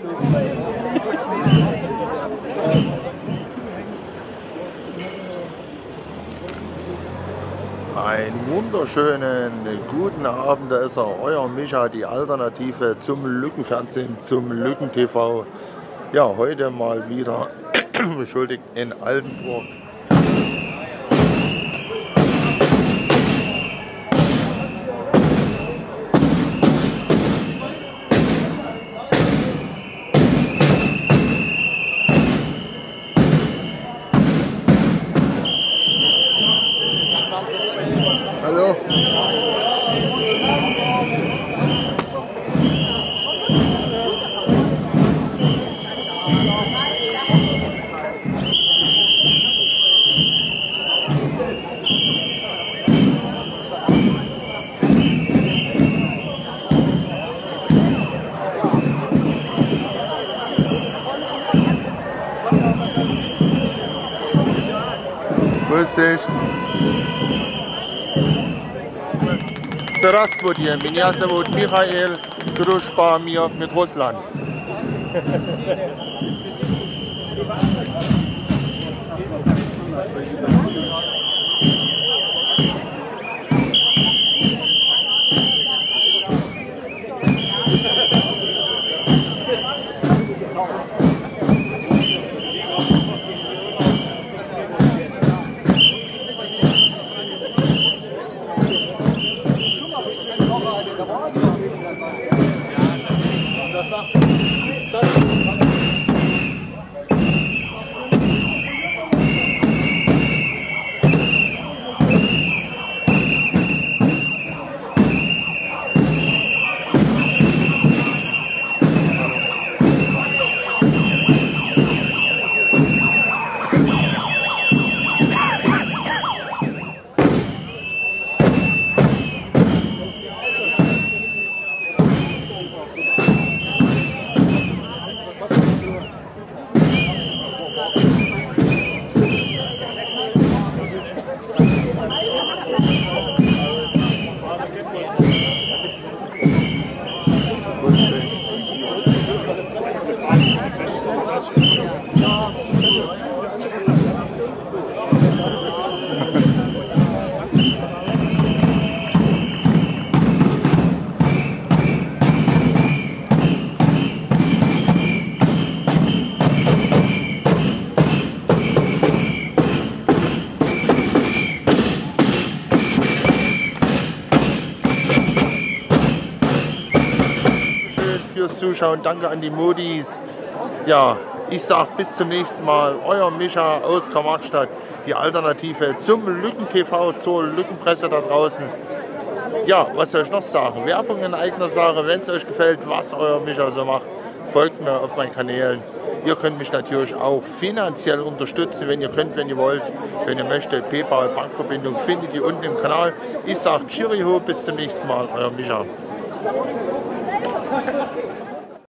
Einen wunderschönen guten Abend, da ist er, euer Micha, die Alternative zum Lückenfernsehen, zum Lücken-TV. Ja, heute mal wieder, entschuldigt, in Altenburg. Good station. Здравствуйте, меня зовут Михаил, дружба mir mit Russland. Ja, das ist das. Fürs Zuschauen, danke an die Modis. Ja, ich sag bis zum nächsten Mal. Euer Micha aus Karl-Marx-Stadt, die Alternative zum Lücken-TV, zur Lückenpresse da draußen. Ja, was soll ich noch sagen? Werbung in eigener Sache. Wenn es euch gefällt, was euer Micha so macht, folgt mir auf meinen Kanälen. Ihr könnt mich natürlich auch finanziell unterstützen, wenn ihr könnt, wenn ihr wollt, wenn ihr möchtet. PayPal, Bankverbindung findet ihr unten im Kanal. Ich sage Cheerio, bis zum nächsten Mal, euer Micha.